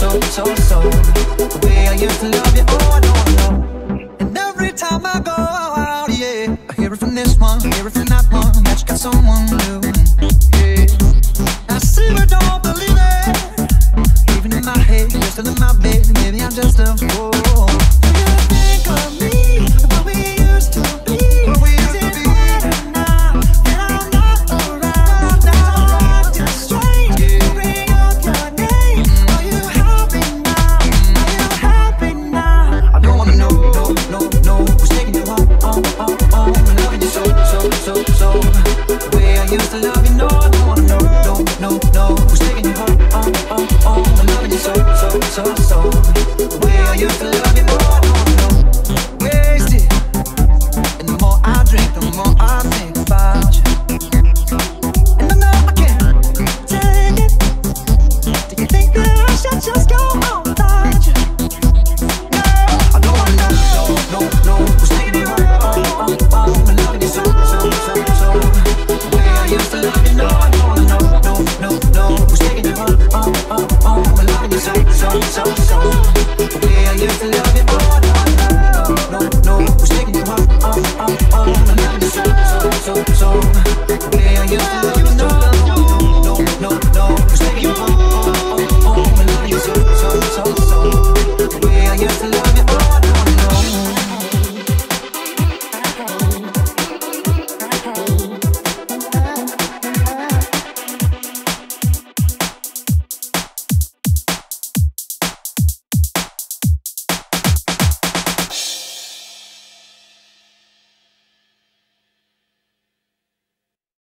so, so, so. The way I used to love you, oh, no, know. And every time I go out, yeah I hear it from this one, hear it from that one. That you got someone new, yeah. I see but don't believe it. Even in my head, you're in my bed Maybe I'm just a fool. love you.